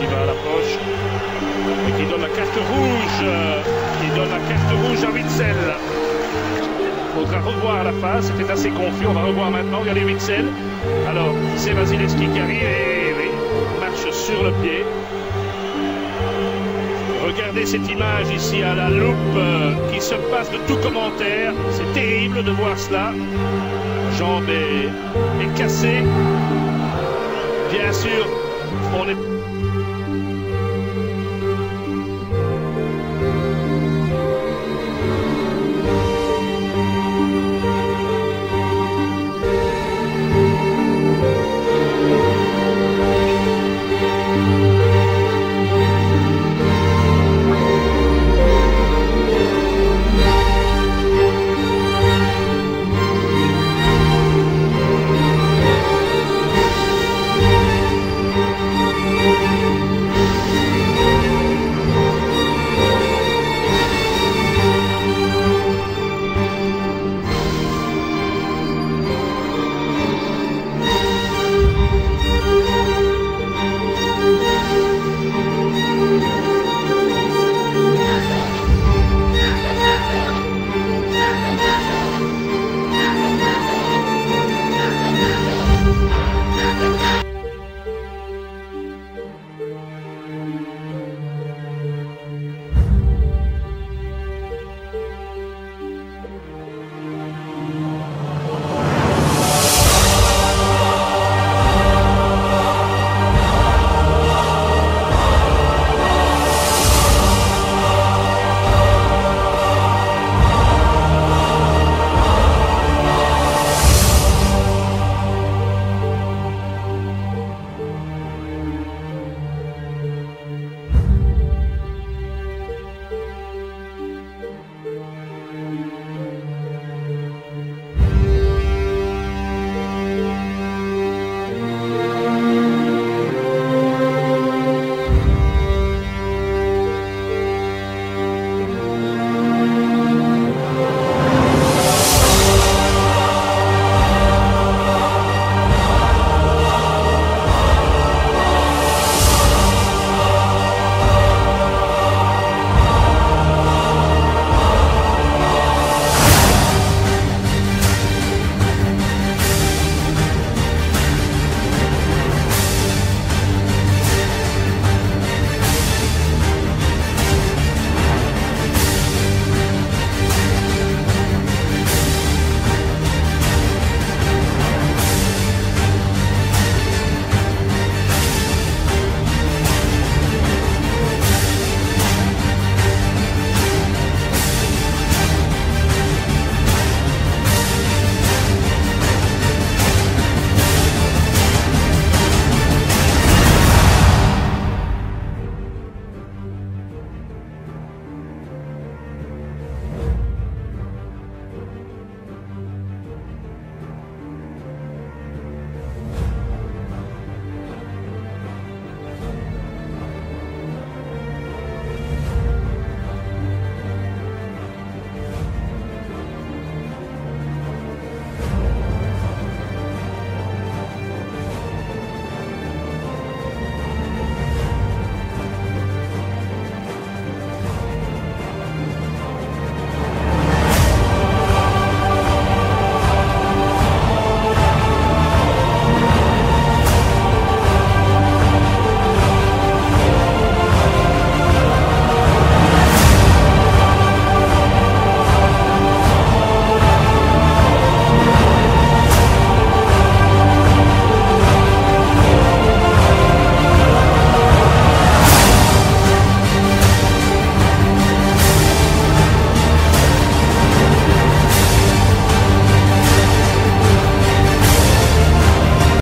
qui va à l'approche et qui donne la carte rouge. Qui donne la carte rouge à Witzel. Faudra revoir la phase, c'était assez confus. On va revoir maintenant. Regardez Witzel. Alors, c'est Vasilevski qui arrive et marche sur le pied. Regardez cette image ici à la loupe euh, qui se passe de tout commentaire. C'est terrible de voir cela. La jambe est, est cassée. Bien sûr, on est